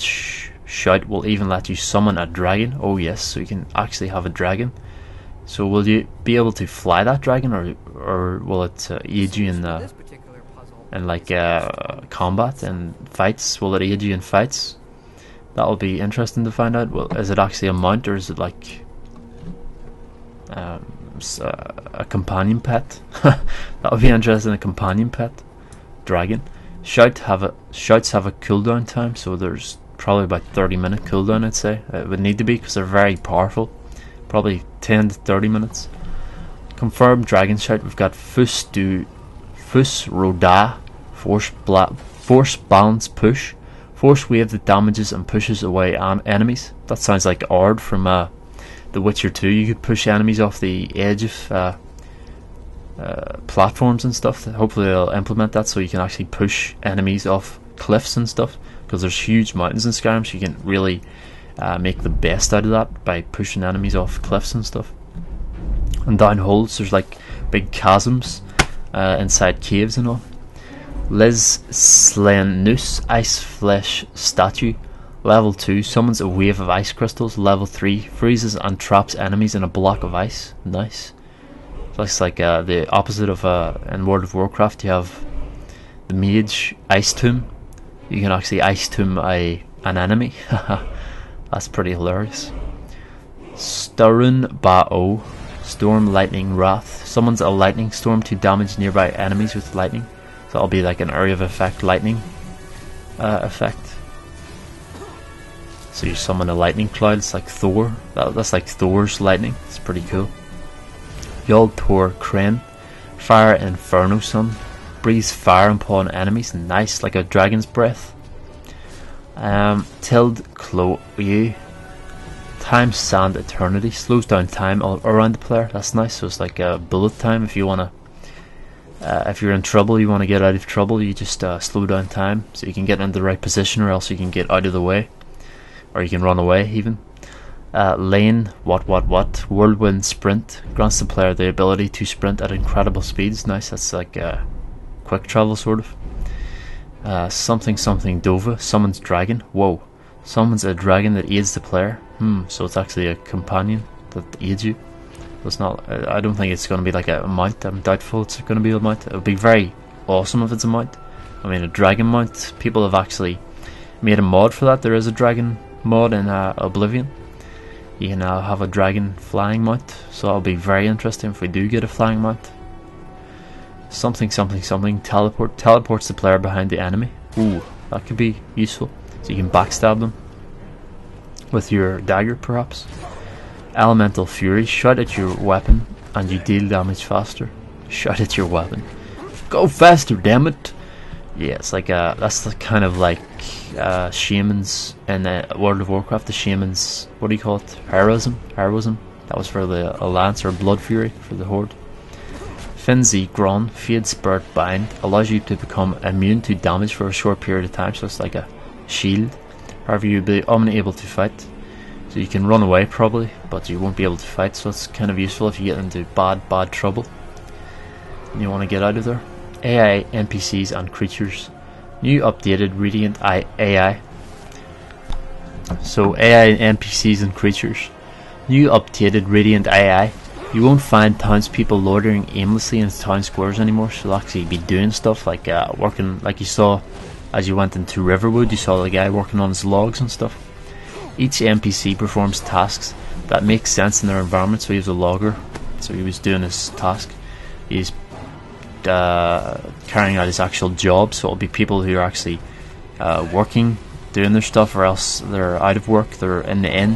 Shout will even let you summon a dragon. Oh yes, so you can actually have a dragon. So will you be able to fly that dragon, or or will it uh, aid you in the in like uh, combat and fights? Will it aid you in fights? That'll be interesting to find out. Well, is it actually a mount, or is it like um, uh, a companion pet? that would be interesting. A companion pet dragon. Shout have a shouts have a cooldown time, so there's probably about 30 minute cooldown. I'd say it would need to be because they're very powerful. Probably 10 to 30 minutes. Confirmed dragon shout. We've got Fus du Fus Roda force bla force balance push. Force wave that damages and pushes away an enemies. That sounds like Aard from uh, The Witcher 2. You could push enemies off the edge of uh, uh, platforms and stuff. Hopefully they'll implement that so you can actually push enemies off cliffs and stuff. Because there's huge mountains in Skyrim, so you can really uh, make the best out of that by pushing enemies off cliffs and stuff. And down holes, there's like big chasms uh, inside caves and all. Liz Slenus Ice Flesh Statue. Level 2 summons a wave of ice crystals. Level 3 freezes and traps enemies in a block of ice. Nice. Looks like uh, the opposite of uh, in World of Warcraft. You have the Mage Ice Tomb. You can actually Ice Tomb a, an enemy. That's pretty hilarious. Starun Ba-O. Storm Lightning Wrath. Summons a lightning storm to damage nearby enemies with lightning. So that'll be like an area of effect lightning uh, effect. So you summon a lightning cloud, it's like Thor. That, that's like Thor's lightning. It's pretty cool. Yald Tor Krem. Fire Inferno Sun. Breathes fire upon enemies. Nice, like a dragon's breath. Um, Tild Chloe. Time Sand Eternity. Slows down time all around the player. That's nice. So it's like a bullet time if you want to uh, if you're in trouble, you want to get out of trouble, you just uh, slow down time so you can get into the right position, or else you can get out of the way, or you can run away even. Uh, lane, what, what, what, whirlwind sprint grants the player the ability to sprint at incredible speeds. Nice, that's like uh, quick travel sort of. Uh, something, something, Dova summons dragon. Whoa, summons a dragon that aids the player. Hmm, so it's actually a companion that aids you. It's not. I don't think it's going to be like a mount. I'm doubtful it's going to be a mount. It would be very awesome if it's a mount. I mean, a dragon mount. People have actually made a mod for that. There is a dragon mod in uh, Oblivion. You can now have a dragon flying mount. So that'll be very interesting if we do get a flying mount. Something, something, something. Teleport teleports the player behind the enemy. Ooh, that could be useful. So you can backstab them with your dagger, perhaps. Elemental Fury, shout at your weapon and you deal damage faster. Shout at your weapon. Go faster, damn it! Yeah, it's like uh, that's the kind of like uh, shamans in uh, World of Warcraft. The shamans, what do you call it? Heroism, heroism. That was for the Alliance or Blood Fury for the Horde. Finzi Gron, Fade Spirit Bind allows you to become immune to damage for a short period of time, so it's like a shield. However, you'll be unable to fight. So you can run away probably, but you won't be able to fight, so it's kind of useful if you get into bad, bad trouble. And you want to get out of there. AI, NPCs and creatures. New updated Radiant AI. So AI, NPCs and creatures. New updated Radiant AI. You won't find townspeople loitering aimlessly in town squares anymore, so they'll actually be doing stuff like uh, working, like you saw as you went into Riverwood, you saw the guy working on his logs and stuff. Each NPC performs tasks that make sense in their environment. So he was a logger, so he was doing his task. He's uh, carrying out his actual job. So it'll be people who are actually uh, working, doing their stuff, or else they're out of work. They're in the inn,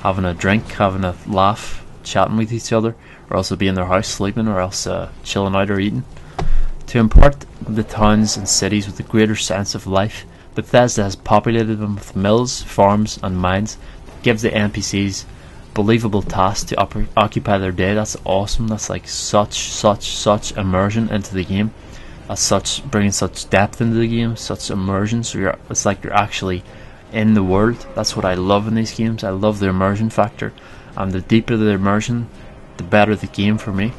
having a drink, having a laugh, chatting with each other, or else they'll be in their house sleeping, or else uh, chilling out or eating. To impart the towns and cities with a greater sense of life Bethesda has populated them with mills, farms, and mines that gives the NPCs believable tasks to op- occupy their day. That's awesome. That's like such, such, such immersion into the game. That's such bringing such depth into the game, such immersion. So you're, it's like you're actually in the world. That's what I love in these games. I love the immersion factor, and the deeper the immersion, the better the game for me.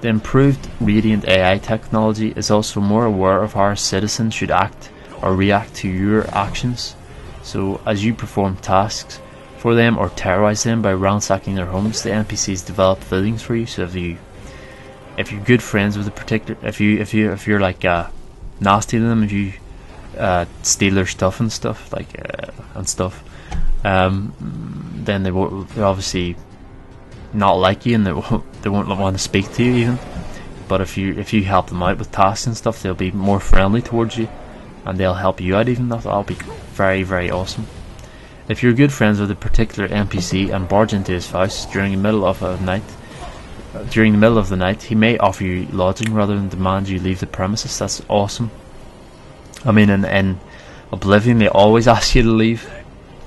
The improved Radiant AI technology is also more aware of how our citizens should act or react to your actions. So as you perform tasks for them or terrorize them by ransacking their homes, the NPCs develop feelings for you. So if you if you're good friends with a particular if you if you if you're like uh, nasty to them, if you uh, steal their stuff and stuff like uh, and stuff, um, then they will they obviously not like you and they won't they won't want to speak to you even. But if you if you help them out with tasks and stuff, they'll be more friendly towards you, and they'll help you out. Even that'll be very very awesome. If you're good friends with a particular NPC and barge into his house during the middle of a night, during the middle of the night, he may offer you lodging rather than demand you leave the premises. That's awesome. I mean, in, in Oblivion, they always ask you to leave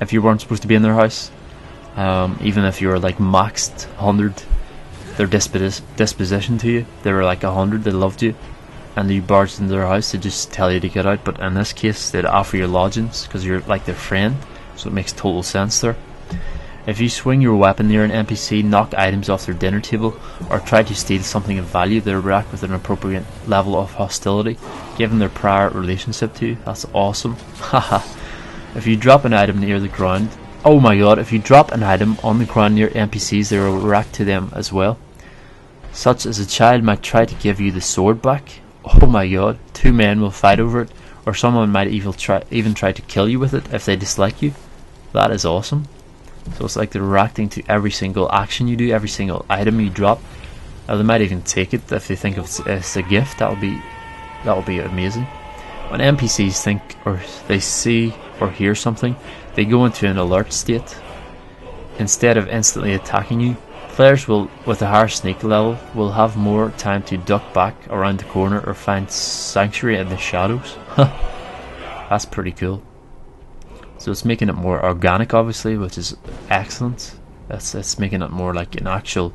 if you weren't supposed to be in their house. Um, even if you were like maxed 100, their dispos- disposition to you, they were like 100, they loved you, and you barged into their house, they just tell you to get out. But in this case, they'd offer you lodgings because you're like their friend, so it makes total sense there. If you swing your weapon near an NPC, knock items off their dinner table, or try to steal something of value, they'll react with an appropriate level of hostility, given their prior relationship to you. That's awesome. Haha. If you drop an item near the ground, oh my god, if you drop an item on the ground near NPCs, they will react to them as well. Such as a child might try to give you the sword back. Oh my god, two men will fight over it, or someone might even try, even try to kill you with it if they dislike you. That is awesome. So it's like they're reacting to every single action you do, every single item you drop. They might even take it if they think it's, it's a gift. That would be that would be amazing. When NPCs think or they see or hear something, they go into an alert state. Instead of instantly attacking you, players will, with a higher sneak level, will have more time to duck back around the corner or find sanctuary in the shadows. That's pretty cool. So it's making it more organic, obviously, which is excellent. It's it's making it more like an actual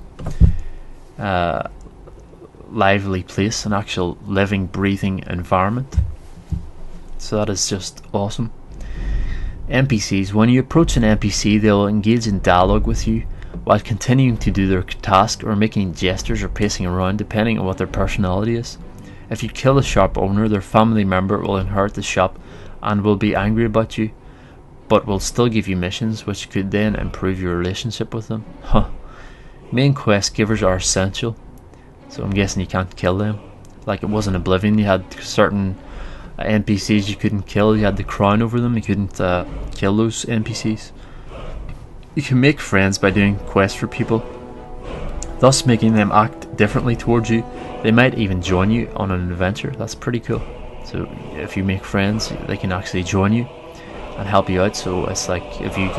uh, lively place, an actual living, breathing environment. So that is just awesome. NPCs. When you approach an NPC, they'll engage in dialogue with you while continuing to do their task or making gestures or pacing around, depending on what their personality is. If you kill the shop owner, their family member will inherit the shop and will be angry about you but will still give you missions which could then improve your relationship with them. Huh. Main quest givers are essential, so I'm guessing you can't kill them. Like it was in Oblivion, you had certain NPCs you couldn't kill, you had the crown over them, you couldn't uh, kill those NPCs. You can make friends by doing quests for people, thus making them act differently towards you. They might even join you on an adventure, that's pretty cool. So if you make friends, they can actually join you and help you out. So it's like if you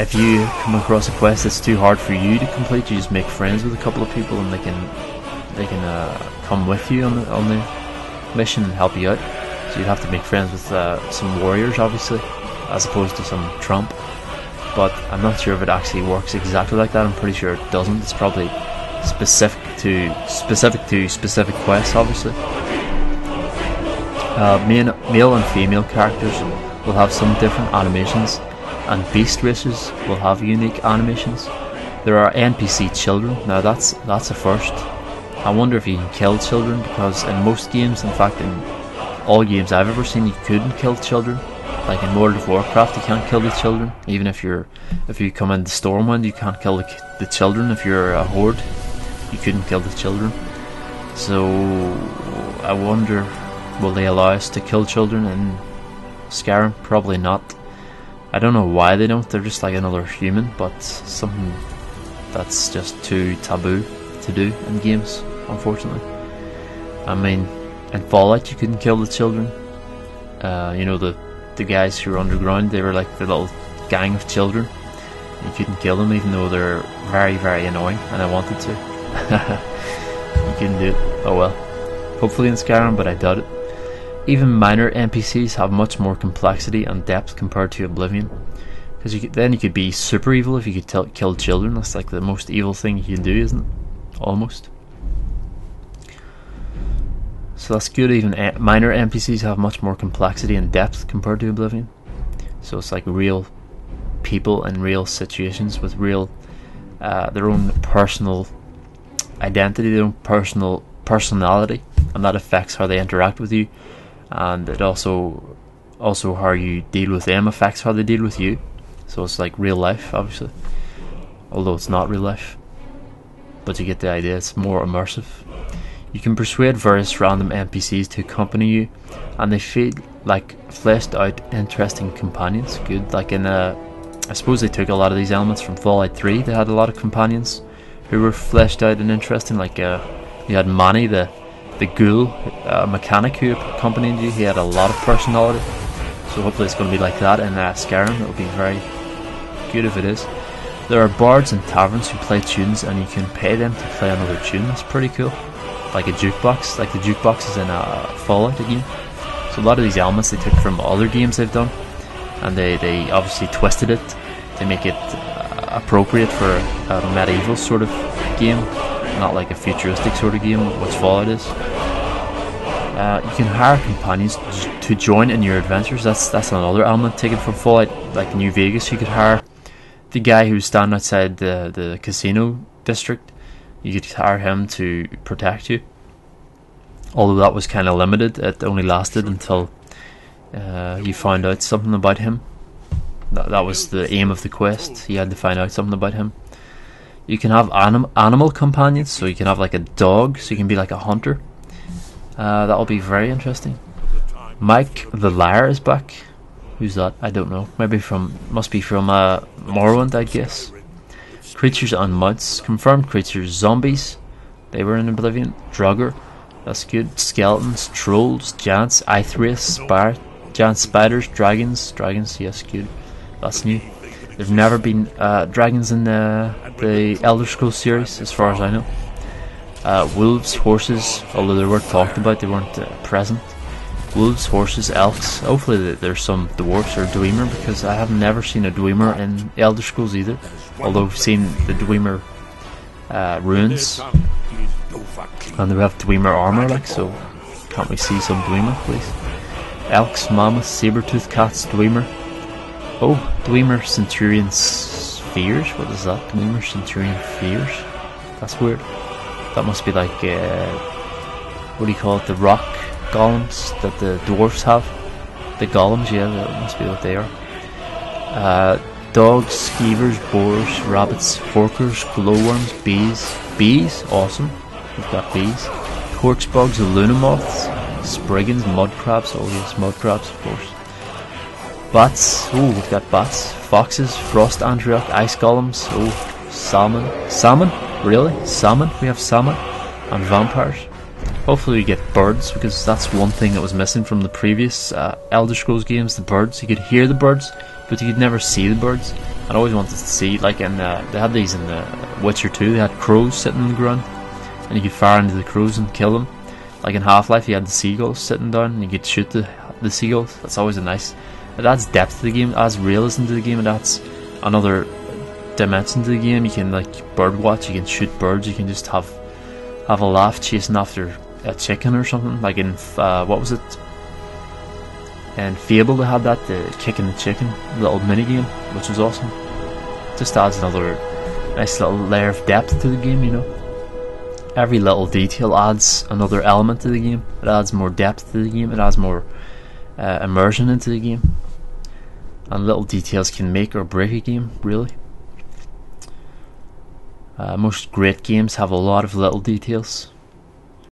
if you come across a quest that's too hard for you to complete, you just make friends with a couple of people and they can they can uh, come with you on the on the mission and help you out. So you'd have to make friends with uh, some warriors, obviously, as opposed to some trump. But I'm not sure if it actually works exactly like that. I'm pretty sure it doesn't. It's probably specific to specific to specific quests, obviously. Uh, main, male and female characters will have some different animations, and beast races will have unique animations. There are NPC children. Now that's that's a first. I wonder if you can kill children because in most games, in fact, in all games I've ever seen, you couldn't kill children. Like in World of Warcraft, you can't kill the children. Even if you're if you come in the Stormwind, you can't kill the, the children. If you're a horde, you couldn't kill the children. So I wonder, will they allow us to kill children in Skyrim? Probably not. I don't know why they don't, they're just like another human, but something that's just too taboo to do in games, unfortunately. I mean, in Fallout you couldn't kill the children. Uh, you know, the, the guys who were underground, they were like the little gang of children. You couldn't kill them even though they're very, very annoying, and I wanted to. you couldn't do it. Oh well. Hopefully in Skyrim, but I doubt it. Even minor NPCs have much more complexity and depth compared to Oblivion. Because then you could be super evil if you could kill children. That's like the most evil thing you can do, isn't it? Almost. So that's good. Even minor NPCs have much more complexity and depth compared to Oblivion. So it's like real people in real situations with real uh, their own personal identity, their own personal personality, and that affects how they interact with you and it also also how you deal with them affects how they deal with you. So it's like real life, obviously. Although it's not real life. But you get the idea, it's more immersive. You can persuade various random NPCs to accompany you, and they feel like fleshed out, interesting companions. Good, like in a. I suppose they took a lot of these elements from Fallout 3. They had a lot of companions who were fleshed out and interesting. Like uh, you had Manny, the the ghoul uh, mechanic who accompanied you. He had a lot of personality. So hopefully it's going to be like that in uh, Skyrim. It'll be very good if it is. There are bards and taverns who play tunes, and you can pay them to play another tune. That's pretty cool. Like a jukebox, like the jukebox is in a Fallout game. So a lot of these elements they took from other games they've done, and they, they obviously twisted it to make it uh, appropriate for a medieval sort of game, not like a futuristic sort of game, which Fallout is. Uh, you can hire companions to join in your adventures. That's that's another element taken from Fallout. Like New Vegas, you could hire the guy who's standing outside the the casino district. You could hire him to protect you. Although that was kind of limited, it only lasted until uh, you found out something about him. That, that was the aim of the quest. You had to find out something about him. You can have anim- animal companions, so you can have like a dog, so you can be like a hunter uh, that'll be very interesting. M'aiq the Liar is back. Who's that? I don't know. Maybe from must be from uh, Morrowind, I guess. Creatures on mods. Confirmed creatures. Zombies. They were in Oblivion. Draugr. That's good. Skeletons. Trolls. Giants. Ithraeus. Spire. Giant spiders. Dragons. Dragons. Yes, good. That's new. There've never been uh, dragons in the, the Elder Scrolls series, as far as I know. Uh, wolves, horses, although they were talked about, they weren't uh, present. Wolves, horses, elves. Hopefully, there's some dwarfs or dwemer because I have never seen a dwemer in Elder Scrolls either. Although I've seen the dwemer uh, ruins, and they have dwemer armor, like so. Can't we see some dwemer, please? Elks, mammoths, saber-toothed cats, dwemer. Oh, dwemer centurion spheres. What is that? Dwemer centurion spheres. That's weird. That must be like, uh, what do you call it, the rock golems that the dwarfs have. The golems, yeah, that must be what they are. Uh, dogs, skeevers, boars, rabbits, horkers, glowworms, bees. Bees, awesome. We've got bees. Torch bugs, lunamoths, spriggans, mud crabs. Oh yes, mud crabs, of course. Bats. Oh, we've got bats. Foxes, frost atronach, ice golems. Oh, salmon. Salmon? Really? Salmon? We have salmon? And vampires? Hopefully we get birds, because that's one thing that was missing from the previous uh, Elder Scrolls games, the birds. You could hear the birds, but you could never see the birds. I'd always wanted to see, like in uh, they had these in the Witcher 2, they had crows sitting on the ground, and you could fire into the crows and kill them. Like in Half-Life, you had the seagulls sitting down, and you could shoot the, the seagulls. That's always a nice... It adds depth to the game, adds realism to the game, it adds another dimension to the game. You can like bird watch, you can shoot birds, you can just have have a laugh chasing after a chicken or something. Like in uh, what was it? And Fable they had that the kicking the chicken little mini game, which was awesome. Just adds another nice little layer of depth to the game, you know. Every little detail adds another element to the game. It adds more depth to the game. It adds more uh, immersion into the game. And little details can make or break a game, really. Uh, most great games have a lot of little details.